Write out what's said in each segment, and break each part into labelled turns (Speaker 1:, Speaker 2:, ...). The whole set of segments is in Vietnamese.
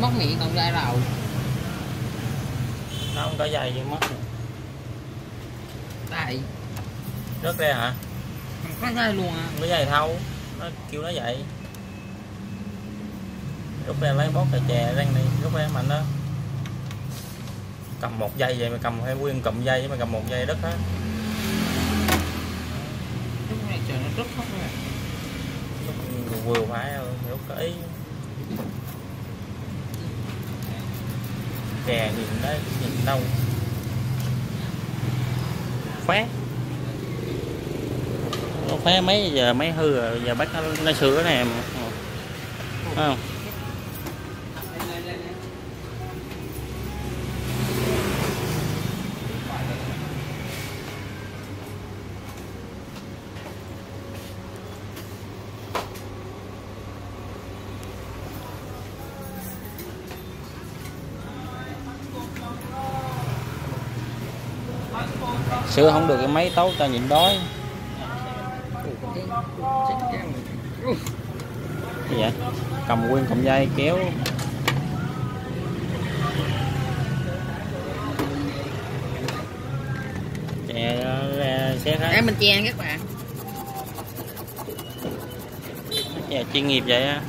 Speaker 1: móc miệng còn dây đầu
Speaker 2: nó không có dây gì mất
Speaker 1: tại
Speaker 2: rớt ra hả?
Speaker 1: Không có dây luôn à.
Speaker 2: Có dây thâu nó kêu nó vậy rút ra lấy bót cà chè răng này rút ra mạnh đó cầm một dây vậy mà cầm hay nguyên cầm dây mà cầm một dây đất á
Speaker 1: lúc này trời nó rất hot rồi.
Speaker 2: Rút vừa phải thôi rút cái ý chè nhìn nó nhìn nâu khoét nó khoét mấy giờ mấy hư rồi giờ bắt nó, nó sửa nè. Không. Sửa không được cái máy tốt ta nhịn đói. Gì vậy? Cầm nguyên cầm dây kéo. Chè ra xét hết.
Speaker 1: Em mình chè các bạn.
Speaker 2: Chè chuyên nghiệp vậy á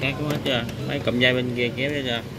Speaker 2: khác quá chưa mấy cụm dây bên kia kéo ra chưa